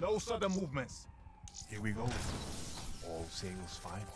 No sudden movements. Here we go. All sails final.